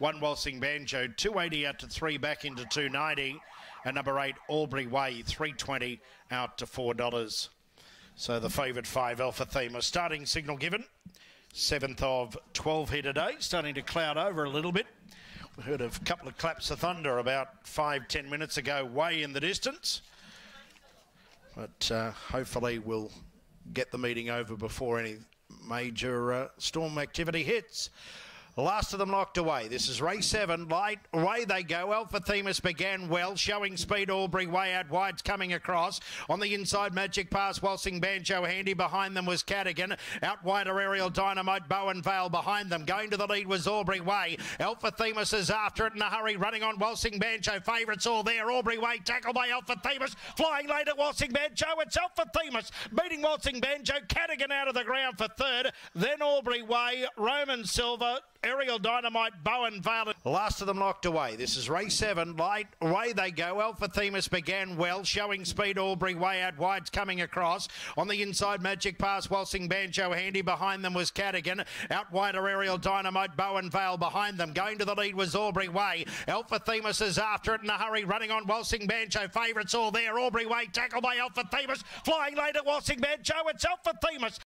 One Waltzing Banjo, 280 out to three, back into 290. And number eight, Aubrey Way, 320 out to $4. So the favourite five, Alpha Themis. Starting signal given. Seventh of 12 here today. Starting to cloud over a little bit. We heard a couple of claps of thunder about five, ten minutes ago, way in the distance. But uh, hopefully we'll get the meeting over before any major uh, storm activity hits. Last of them locked away. This is race seven. Light away they go. Alpha Themis began well, showing speed. Albury way out wide's coming across. On the inside, Magic Pass, Waltzing Banjo handy. Behind them was Cadigan. Out wider, Aerial Dynamite, Bowen Vale behind them. Going to the lead was Albury Way. Alpha Themis is after it in a hurry, running on Waltzing Banjo. Favourites all there. Aubrey Way tackled by Alpha Themis. Flying late at Waltzing Banjo. It's Alpha Themis beating Waltzing Banjo. Cadigan out of the ground for third. Then Aubrey Way, Roman Silver, Aerial Dynamite, Bowen Vale. Last of them locked away. This is race seven. Light away they go. Alpha Themis began well, showing speed. Albury way out wide's coming across. On the inside, Magic Pass, Waltzing Banjo handy. Behind them was Cadigan. Out wider, Aerial Dynamite, Bowen Vale behind them. Going to the lead was Aubrey Way. Alpha Themis is after it in a hurry, running on Waltzing Banjo. Favourites all there. Aubrey Way tackled by Alpha Themis. Flying late at Waltzing Banjo. It's Alpha Themis